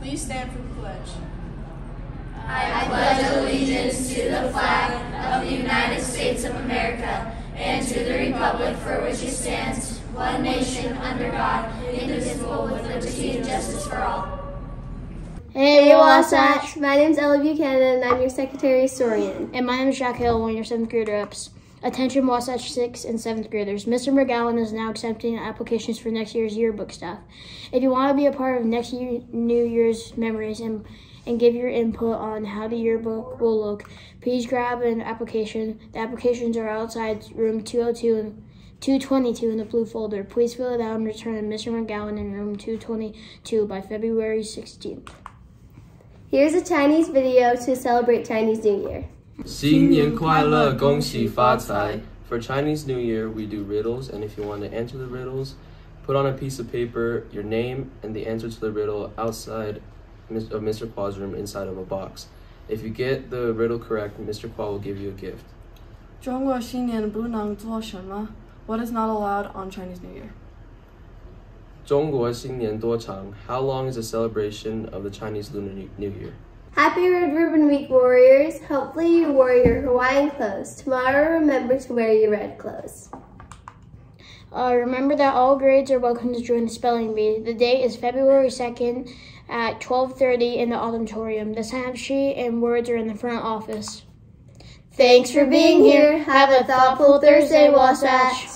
Please stand for pledge. I pledge allegiance to the flag of the United States of America and to the republic for which it stands, one nation under God, indivisible, with liberty and justice for all. Hey, Wasatch! My name's Ella Buchanan, and I'm your secretary historian. And my name is Jack Hill, one of your seventh grade reps. Attention Wasatch 6th and 7th graders. Mr. McGowan is now accepting applications for next year's yearbook staff. If you want to be a part of next year, New Year's memories and, and give your input on how the yearbook will look, please grab an application. The applications are outside room 202 and 222 in the blue folder. Please fill it out and return to Mr. McGowan in room 222 by February 16th. Here's a Chinese video to celebrate Chinese New Year. 新年快乐，恭喜发财. For Chinese New Year, we do riddles, and if you want to answer the riddles, put on a piece of paper your name and the answer to the riddle outside of Mr. Qua's room inside of a box. If you get the riddle correct, Mr. Qua will give you a gift. 中国新年不能做什么? What is not allowed on Chinese New Year? 中国新年多长? How long is the celebration of the Chinese Lunar New Year? Happy Red Ribbon Week, Warriors! Hopefully you wore your Hawaiian clothes. Tomorrow, remember to wear your red clothes. Uh, remember that all grades are welcome to join the spelling bee. The date is February 2nd at 12.30 in the auditorium. The sign-up sheet and words are in the front office. Thanks for being here. Have a thoughtful Thursday, Wasatch.